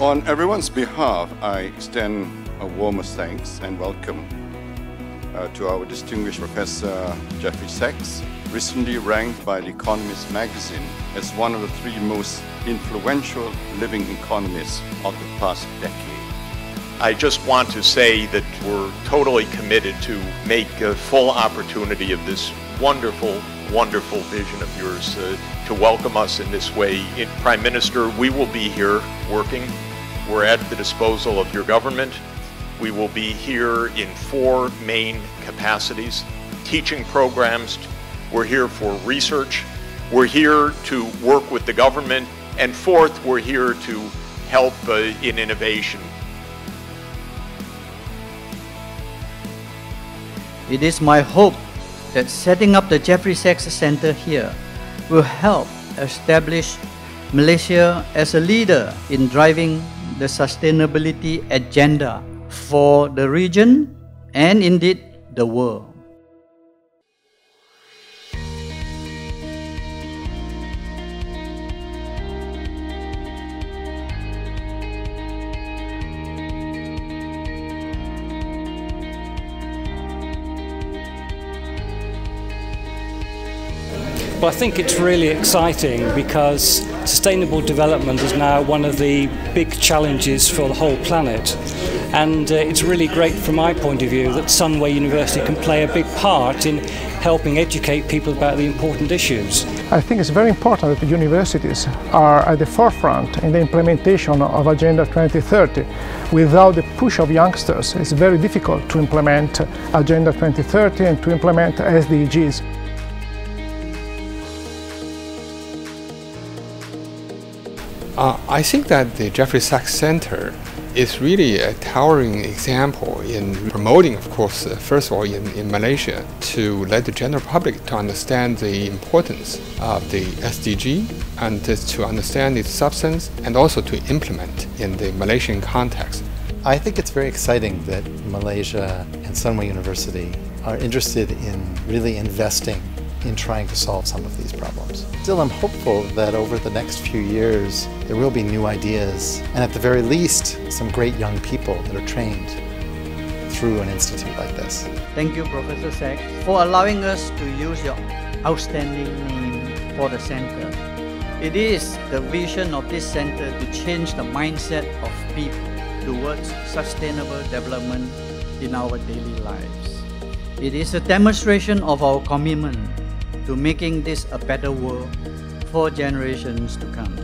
On everyone's behalf, I extend a warmest thanks and welcome uh, to our distinguished Professor Jeffrey Sachs, recently ranked by The Economist magazine as one of the three most influential living economists of the past decade. I just want to say that we're totally committed to make a full opportunity of this wonderful, wonderful vision of yours uh, to welcome us in this way. Prime Minister, we will be here working we're at the disposal of your government. We will be here in four main capacities teaching programs, we're here for research, we're here to work with the government, and fourth, we're here to help uh, in innovation. It is my hope that setting up the Jeffrey Sachs Center here will help establish Malaysia as a leader in driving the sustainability agenda for the region and indeed the world. Well, I think it's really exciting because sustainable development is now one of the big challenges for the whole planet. And uh, it's really great from my point of view that Sunway University can play a big part in helping educate people about the important issues. I think it's very important that the universities are at the forefront in the implementation of Agenda 2030. Without the push of youngsters, it's very difficult to implement Agenda 2030 and to implement SDGs. Uh, I think that the Jeffrey Sachs Center is really a towering example in promoting, of course, uh, first of all, in, in Malaysia, to let the general public to understand the importance of the SDG and to understand its substance and also to implement in the Malaysian context. I think it's very exciting that Malaysia and Sunway University are interested in really investing in trying to solve some of these problems. Still, I'm hopeful that over the next few years, there will be new ideas, and at the very least, some great young people that are trained through an institute like this. Thank you, Professor Sachs, for allowing us to use your outstanding name for the center. It is the vision of this center to change the mindset of people towards sustainable development in our daily lives. It is a demonstration of our commitment to making this a better world for generations to come.